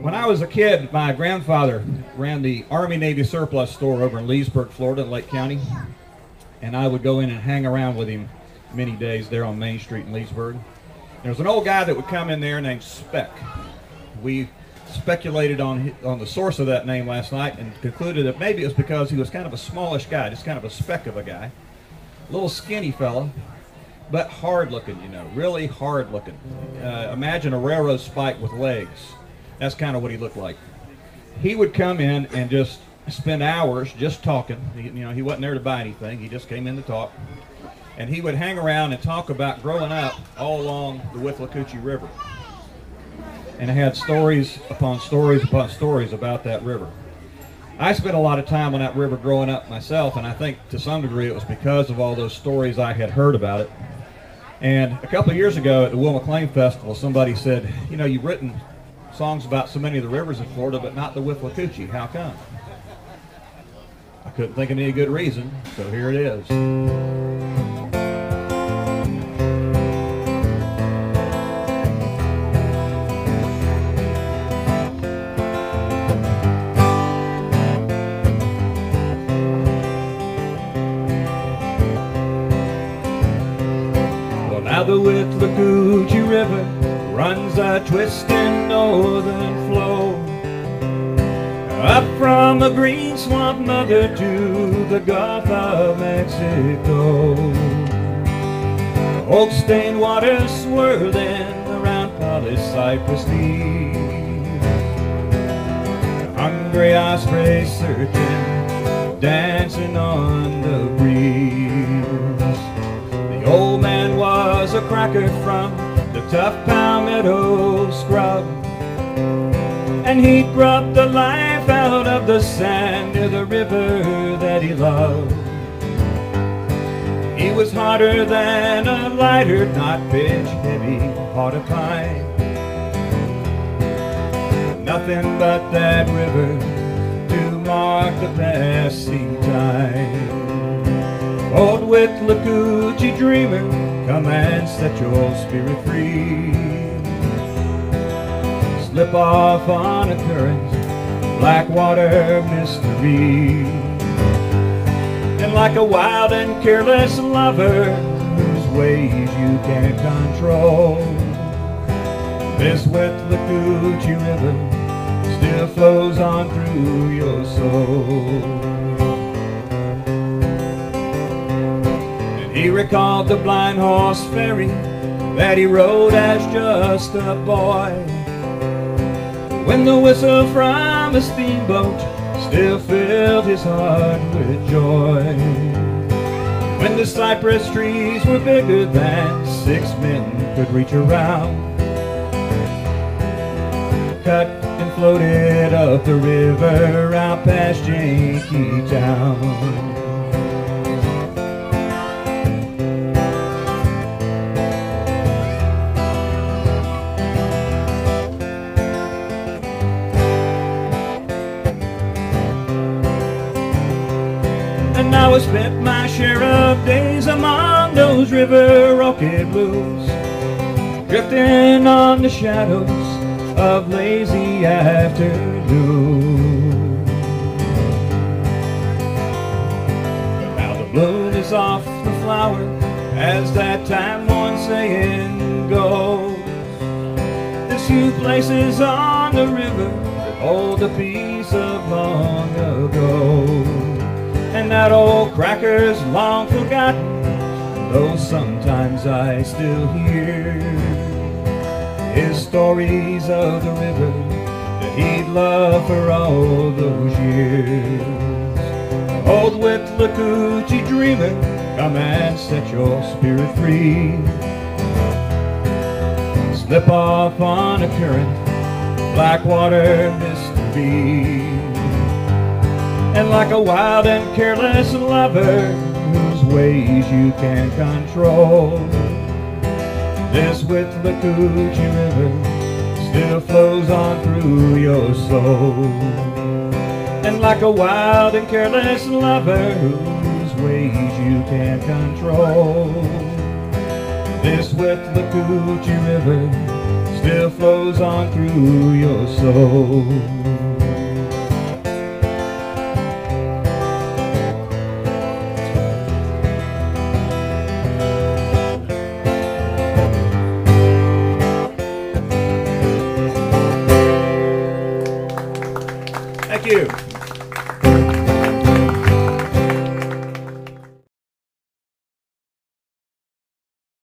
When I was a kid, my grandfather ran the Army Navy surplus store over in Leesburg, Florida, Lake County. And I would go in and hang around with him many days there on Main Street in Leesburg. There was an old guy that would come in there named Speck. We speculated on on the source of that name last night and concluded that maybe it was because he was kind of a smallish guy, just kind of a speck of a guy, a little skinny fella, but hard looking, you know, really hard looking. Uh, imagine a railroad spike with legs. That's kind of what he looked like. He would come in and just spend hours just talking. He, you know, he wasn't there to buy anything. He just came in to talk. And he would hang around and talk about growing up all along the Withlacoochee River. And had stories upon stories upon stories about that river. I spent a lot of time on that river growing up myself, and I think to some degree it was because of all those stories I had heard about it. And a couple of years ago at the Will McLean Festival, somebody said, you know, you've written songs about so many of the rivers in Florida, but not the Withlacoochee. How come? I couldn't think of any good reason, so here it is. Well, now the Withlacoochee River runs a twisting northern flow up from the green swamp mother to the Gulf of Mexico. Old stained water swirling around polished cypress leaves. Hungry osprey searching, dancing on the breeze. The old man was a cracker from tough palmetto scrub. And he grubbed the life out of the sand near the river that he loved. He was harder than a lighter, knot pitch heavy, heart of pine. Nothing but that river to mark the passing time. Old with Withlacoochee dreamer, come and set your spirit free. Slip off on a current, black water mystery. And like a wild and careless lover, whose ways you can't control. This wet Withlacoochee river still flows on through your soul. He recalled the blind horse ferry that he rode as just a boy. When the whistle from a steamboat still filled his heart with joy. When the cypress trees were bigger than six men could reach around. Cut and floated up the river out past Yankeetown. And now I spent my share of days among those river rocket blues, drifting on the shadows of lazy afternoon. Now the bloom is off the flower, as that time one saying goes. There's few places on the river that hold a piece of long. That old cracker's long forgotten, though sometimes I still hear his stories of the river that he'd loved for all those years. Old Withlacoochee dreamer, come and set your spirit free. Slip off on a current, black water mystery. And like a wild and careless lover whose ways you can't control, this Withlacoochee River still flows on through your soul. And like a wild and careless lover whose ways you can't control, this Withlacoochee River still flows on through your soul. You.